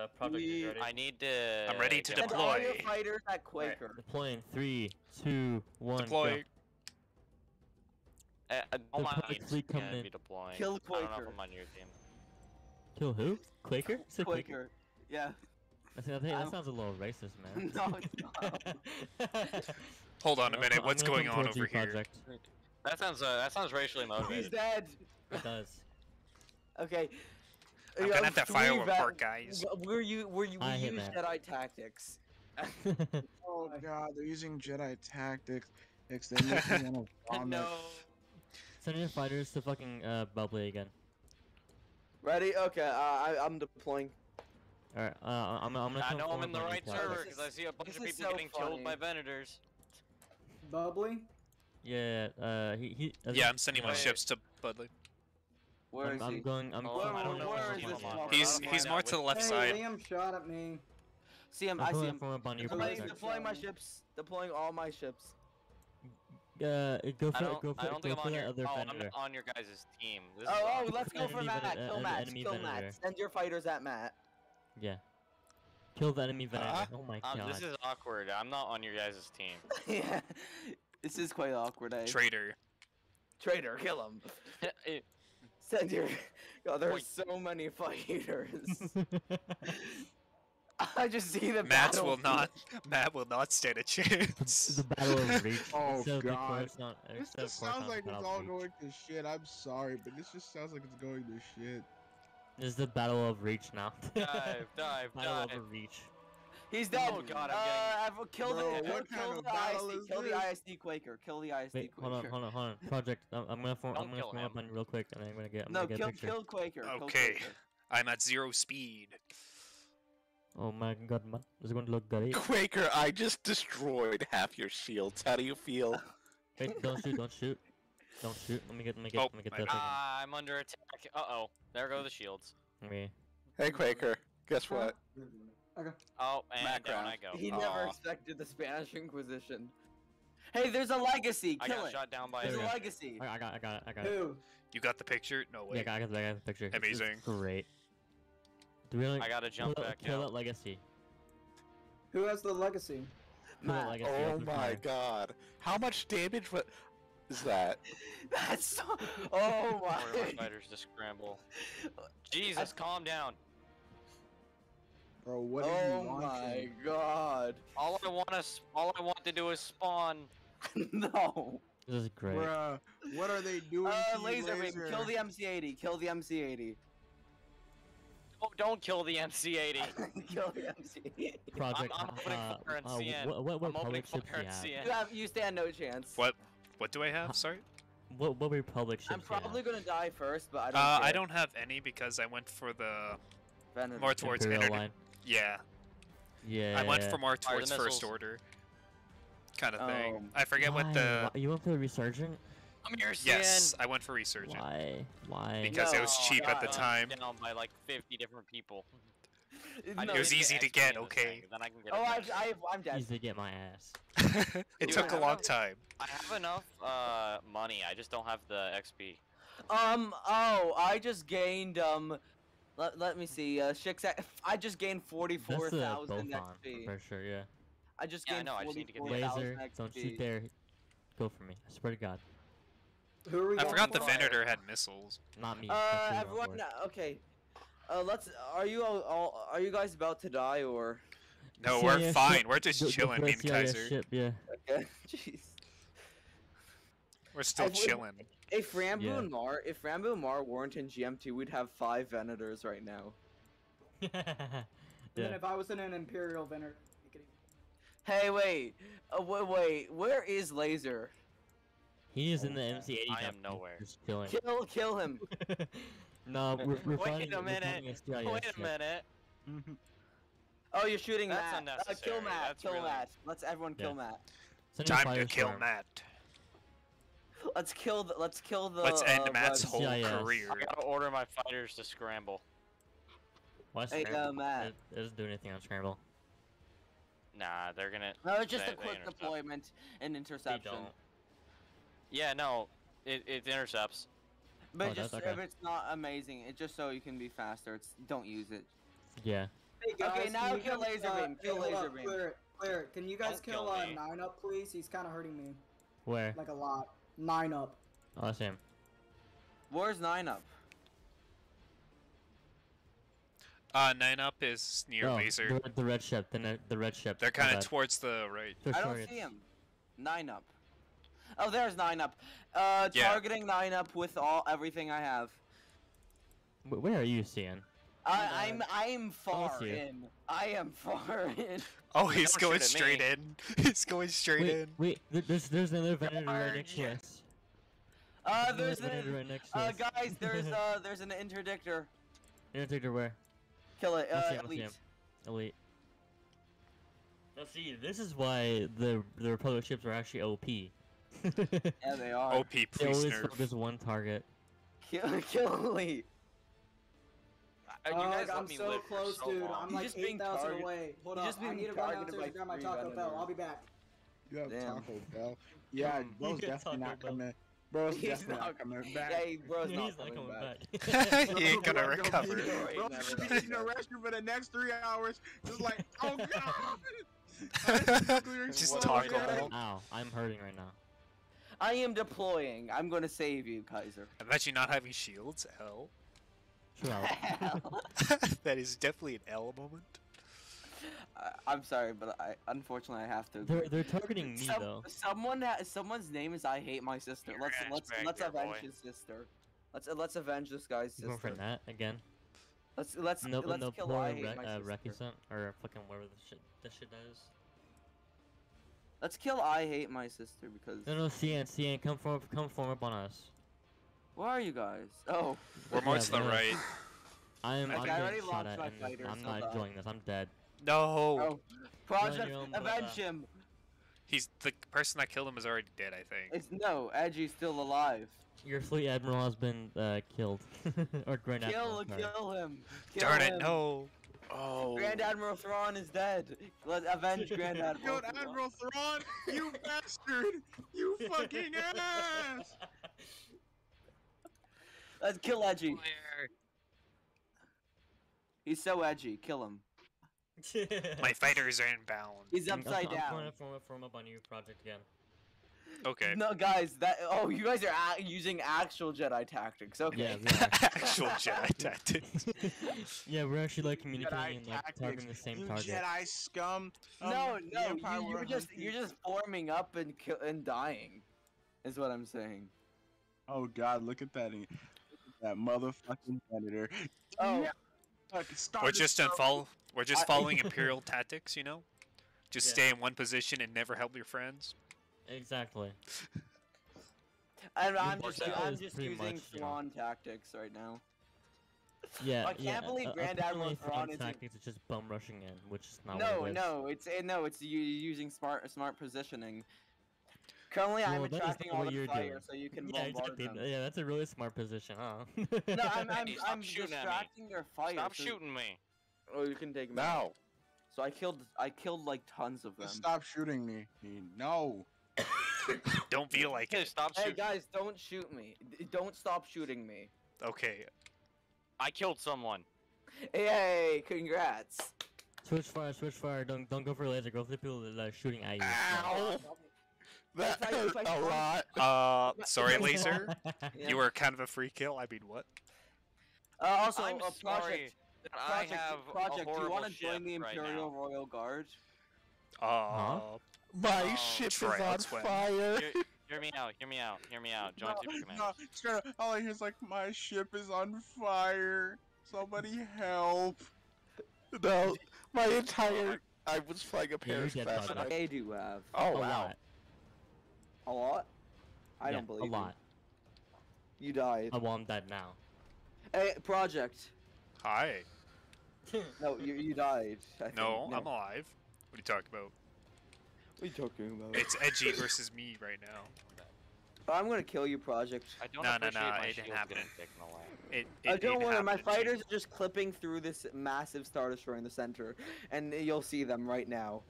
Uh, project We- ready. I need to. I'm ready to get Send my- all your deploy. fighters at Quaker. Deploying three, two, one. Deploy. Uh, uh, all my team's fleet gonna coming in. be deploying. Kill I don't know if I'm on your team. Kill who? Quaker? Quaker. Quaker. Yeah. I think, I think that sounds a little racist, man. no, it's not. Hold on a I'm- minute. What's gonna going come on towards you, over here? Project. That sounds. Uh, that sounds racially motivated. He's dead. It does. Okay. I'm gonna have to three file a report, guys. w- Were you were you I we hit used that. Jedi tactics? Oh god, they're using Jedi tactics. It's they make me wanna vomit. no. Send your fighters to fucking uh, bubbly again. Ready? Okay. Uh, I I'm deploying. Alright, uh, I'm, I'm gonna I come know I'm in the right server because I see a bunch of people so getting killed by funny. Venators. Bubbly? Yeah, uh, he, he Yeah, I'm sending my Wait. ships to Budley. Where I'm, is I'm he? going, I'm Oh, going, I don't know where which is team this I'm on. fucker? He's he's more to the left hey, side. Liam shot at me. See him. I'm I see him. from up on your Deploying, deploying my ships. Deploying all my ships. Uh, go I for, don't, go for, I don't go think I'm on that your. other Oh, I'm on your guys' team. This Oh, oh, let's go for Matt. ven- Kill uh, Matt. enemy Kill venator. Matt. Send your fighters at Matt. Yeah. Kill the enemy vendor. Huh? oh my Um, god. this is awkward. I'm not on your guys' team. yeah. This is quite awkward, eh? Traitor. Traitor, kill him. It- Send your. God, oh, there's Wait. so many fighters. I just see the Matt will not. Matt will not stand a chance. the battle of reach. Oh, instead of the God. Coruscant- This just sounds like it's all reach. going to shit. I'm sorry, but this just sounds like it's going to shit. This is the battle of reach now. dive, dive, battle dive. over reach. He's dead. Oh, God, I'm getting. uh, I've- kill Bro, the, what kill kind the of ISD. is Kill the? ISD Quaker. Kill the ISD Wait, Quaker. hold on, hold on, hold on. Project, I'm, I'm gonna form, I'm gonna kill form up on real quick, and I'm gonna get, I'm No, gonna get kill, a kill Quaker. kill Okay. Quaker. I'm at zero speed. Oh my god, man, this is going to look great. Quaker, I just destroyed half your shields. How do you feel? Wait, don't shoot, don't shoot, don't shoot. Let me get, let me get, Oh, let me get that. bad. thing. Ah, I'm under attack. Uh oh. There go the shields. Okay. Hey, Quaker, guess what? Okay. Oh, and down I go. He never Aw. expected the Spanish Inquisition. Hey, there's a legacy. I Kill got it. shot down by There's a legacy. I, I got, I got I got. Who? You got the picture? No way. Yeah, I got, I got, I got the picture. It's- it's Amazing. great. Do we really I gotta jump kill, that- back kill out. that legacy? Who has the legacy? Kill that Matt, legacy. Oh open my fire. god. How much damage wa- is that? That's so. Oh Order my my. fighters to scramble. Jesus, calm down. Bro, what are Oh you my god. All I want is, all I want to do is spawn. no. This is great. Bruh, what are they doing Uh, to laser beam. Kill the MC80. Kill the MC80. Oh, don't kill the MC80. Kill the MC80. Project. I'm opening uh, fire in uh, CN. What, what, what I'm opening ships fire you have? CN. You have. You stand no chance. What? What do I have? Sorry. What, what republic ships I'm do you probably gonna die first, but I don't. Uh, I don't have any because I went for the Venom. more towards Imperial internet. line. Yeah, Yeah. I went from for more Fire towards first missiles. order. Kind of thing. Um, I forget what the. Why- You went for the resurgent? I'm your Yes, I went for resurgent. Why? Why? Because it was No, cheap at the got time. Down by like 50 different people. I No, It was easy to get, okay. thing, Then I can get Oh, I, I, I'm dead. Easy to get my ass. it Dude, took a long have- time. I have enough uh money. I just don't have the XP. Um. Oh, I just gained. Um. Let, let me see. Uh, Shix. I just gained forty-four That's the thousand Bothon, XP. for sure. Yeah. I just Yeah, I gained know, I need to get forty-four thousand Laser. XP. Don't shoot there. Go for me. I swear to God. Who are we I going forgot the for? Venator had missiles. Not me. Uh, that's who I'm everyone. for. uh, Okay. Uh, let's. Are you all, all? Are you guys about to die or? No, we're ship- fine. We're just go- go chilling, for me that and CIS Kaiser. Ship, yeah. Okay. Jeez. We're still would- chilling. If Rambo Yeah. and Mar, if Rambo and Mar weren't in GMT, we'd have five Venators right now. And then if I was in an Imperial Venator, you Hey, wait. Uh, wait, wait. Where is Laser? He is in the MC80. I am company, nowhere. Just chilling. Kill, kill him. no, we're, we're Wait finding, a we're minute. finding a CIS Wait a minute. Oh, you're shooting That's Matt. Uh, kill Matt. that's kill really- Matt. Let's everyone kill Yeah. Matt. Send Time to kill for. Matt. Let's kill the. Let's kill the. Let's end uh, Matt's Red- whole CIS. career. I gotta order my fighters to scramble. Why Hey, scramble? uh, Matt. It, it doesn't do anything on scramble. Nah, they're gonna. No, it's just they- a quick deployment and They interception. don't. Yeah, no, it, it intercepts. But Oh, just that's if it's not amazing, it's just so you can be faster. It's don't use it. Yeah. Hey guys, Okay, can now kill guys, laser uh, beam, kill hey, laser up, beam. Clear it, clear it. Can you guys Don't kill, kill uh. Nine Up, please? He's kind of hurting me, Where? like a lot. Nine Up. Oh, I see him. Where's nine up? Uh, nine up is near oh, laser. The, the red ship. The, the red ship. They're kind of bad. towards the right. They're I don't targets. see him. Nine up. Oh, there's nine up. Uh, Yeah. targeting nine up with all everything I have. Where are you seeing? I, Uh, I'm I'm far in. I am far in. Oh, he's Don't going straight in. He's going straight Wait, in. wait. There's there's another vendor right next to us. Uh, There's there's another an right next to uh us. guys. There's uh there's an interdictor. Interdictor where? Kill it. Uh, him, elite. him. Elite. Now see, this is why the the Republic ships are actually OP. they Yeah, they are. OP, please They always nerf. focus one target. Kill kill elite. Uh, you guys let I'm so close, so dude. long. I'm like just being 8,000 away. Hold you up, I being need to run targeted downstairs by and grab my Taco Bell. I'll be back. You have Damn. Taco Bell. Yeah, bro's definitely not coming. Bro's He's definitely not- not coming back. Yeah, bro's He's not not coming coming back. back. he ain't gonna recover. Bro, He's bro, never he's in the back. restroom for the next three hours. Just like, oh god. Just Taco Bell. Ow, I'm hurting right now. I am deploying. I'm going to save you, Kaiser. Imagine not having shields. L. Chill that is definitely an L moment. I- I'm sorry, but I unfortunately I have to. They're they're targeting me Some- though. Someone, ha- someone's name is I hate my sister. Your Let's let's let's there, avenge boy. his sister. Let's uh, let's avenge this guy's You going for sister. that again? Let's let's No, let's no kill poor I hate re- my uh, sister. Recusant or fucking whatever the shit that shit does. Let's kill I hate my sister because. No, no, CN, CN, come form, come form up on us. Where are you guys? Oh, We're more Yeah, to the right. I'm, Okay, I'm already getting shot at, my and I'm not bad. enjoying this. I'm dead. No. oh, Project avenge him. He's the person that killed him is already dead. I think. It's no Edgy's still alive. Your fleet admiral has been uh, killed, or Grand Kill Admiral. sorry. kill him. Kill Darn him. it! No. Oh. Grand Admiral Thrawn is dead. Let's avenge Grand Admiral. Yo, Thrawn. Admiral Thrawn, you bastard! You fucking ass! Let's kill Edgy. He's so edgy. Kill him. My fighters are inbound. He's I'm- upside I'm, I'm down. going to form up, form up on you project again. Okay. No, guys, that oh, you guys are a- using actual Jedi tactics. Okay. Yeah. Actual Jedi tactics. yeah, we're actually like communicating Jedi and like targeting the same you target. Jedi scum. Um, no, the no, you, you're just hunt you're just forming up and kill and dying, is what I'm saying. Oh god, look at that! That motherfucking senator. Oh, Yeah, fuck, start We're just start it. unfollow. We're just following imperial tactics, you know. Just Yeah. stay in one position and never help your friends. Exactly. and I'm just I'm just using much, you know. Tactics right now. Yeah. I can't yeah, believe uh, Grand Admiral apparently Thrawn Thrawn isn't- tactics is just bum rushing in, which is not no, what it is. no, it's eh, no, it's you using smart smart positioning. Currently, I'm Well, that is attracting all what the fire doing. so you can Yeah, bombard exactly. them. Yeah, that's a really smart position, huh? No, I'm I'm, Hey, I'm shooting me. distracting their fire. Stop so- shooting me. Oh, you can take them out. Now. So I killed I killed like tons of them. Just stop shooting me. No. Don't feel like Hey, it. stop shooting. Hey guys, don't shoot me. D- Don't stop shooting me. Okay. I killed someone. Yay! congrats. switch fire, switch fire. Don't don't go for laser. Go for the people that are shooting at you. Ow. That If I- if hurt I a find- lot. Uh, sorry, laser. Yeah. You were kind of a free kill. I mean, what? Uh, also, I'm a sorry project. that Project, I have project. a Do you want to join the Imperial now. Royal Guard? Uh, My Oh, ship is on elsewhere. fire. Hear, hear me out. Hear me out. Hear me out. Join Super Command. no, straight up, all I hear is like, my ship is on fire. Somebody help. No, my entire. I was flying a Yeah, you Paris get fast. bugged and I- I do have Oh a wow. Lot. a lot. I Yeah, don't believe a you. lot. You died. Oh, I want that now. Hey, project. hi. No, you you died. I think. No, no. I'm alive. What are you talking about? What are you talking about? It's edgy versus me right now. I'm gonna kill you, project. I don't No, no, appreciate no, my it didn't shields happen. getting taken away. It, Uh, don't didn't worry, my happen, Edgy. fighters are just clipping through this massive star destroyer in the center, and you'll see them right now.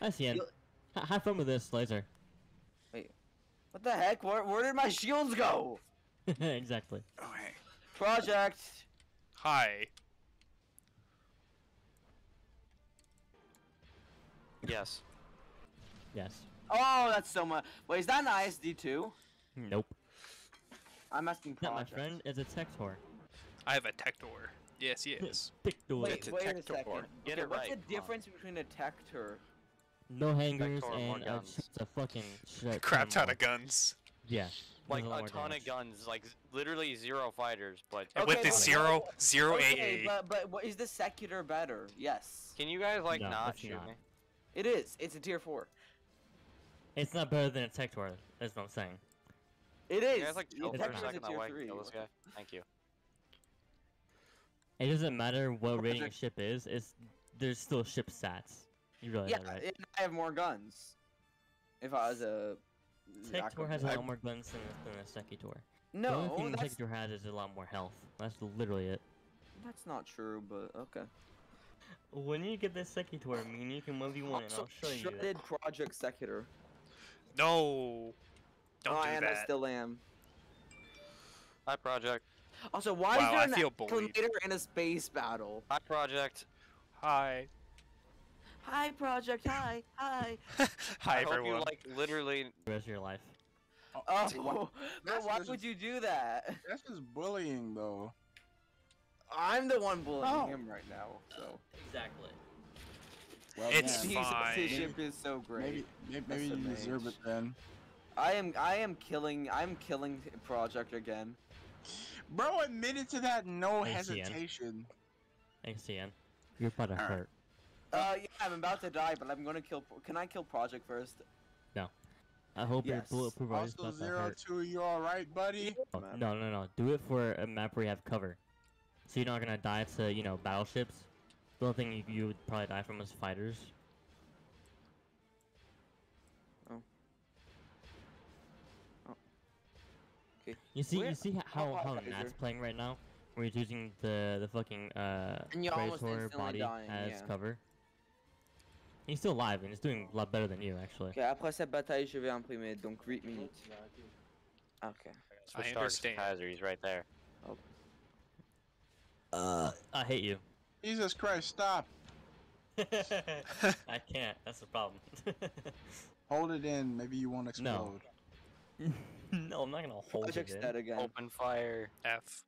I see it. You'll- Have fun with this, laser. Wait, what the heck? Where, where did my shields go? exactly. Oh, hey. Project. Hi. Yes. Yes. Oh, that's so much. Wait, is that an ISD too? Hmm. Nope. I'm asking project. Not my friend. is a Tector. I have a Tector. Yes, yes. Tector. Wait, wait a second. Get okay, it what's right. What's the difference between a Tector no hangers and a, guns. just a fucking shit. Crap ton of guns. Yeah. Like does a ton damage. of guns, like literally zero fighters. But Okay, with the but- zero, zero okay, AA. but but what, is the Secutor better? Yes, can you guys like No, not it's shoot not. me? it is. It's a tier four. It's not better than a Tector. That's what I'm saying. It is. Can you guys like The for a second? That tier way three. kill this guy. Thank you. It doesn't matter what rating a ship is. It's there's still ship stats. You realize Yeah, right? and I have more guns. If I was a Tector has a lot more guns than, than a Secutor. the No, only thing the that's, Secutor has is a lot more health. That's literally it. that's not true, but okay. When you get this Secutor, I mean, you can 1v1 and I'll show you that. shredded Project Secutor. No. Don't oh, do and I that. still am. Hi, project. Also, why Wow, is there I an feel bullied. acclamator in a space battle? Hi, project. Hi. Hi, Project. Hi. Hi. Hi, I hope everyone. you like literally. The rest of your life. Oh, oh What? but That's why just- would you do that? That's just bullying, though. I'm the one bullying Oh. him right now, so. Exactly. Well, It's yeah, He's- fine. His Maybe- ship is so great. maybe maybe, maybe you the deserve it then. I am. I am killing. I'm killing Project again. Bro admitted to that no ACN. hesitation. Thanks, Ian. You're about to hurt. Uh, yeah, I'm about to die, but I'm gonna kill. Can I kill Project first? No. I hope Yes. your bulletproof vest is Also about to zero hurt. two, you alright, buddy? Oh, no, no, no. Do it for a map where you have cover. So you're not gonna die to, you know, battleships. The only thing you, you would probably die from is fighters. Oh. Oh. Okay. You see, Where- you see how how how Nat's playing right now, where he's using the the fucking uh And you're almost Praetor instantly body dying, as yeah. cover. He's still alive and he's doing a lot better than you actually. Ok, après cette bataille, je vais imprimer donc 8 minutes. Ok. Switch I targets to understand. Kaiser. He's right there. Uh, I hate you. Jesus Christ, stop. I can't. That's the problem. Hold it in, maybe you won't explode. no, no I'm not gonna hold Project's it. dead In. again. Open fire. F.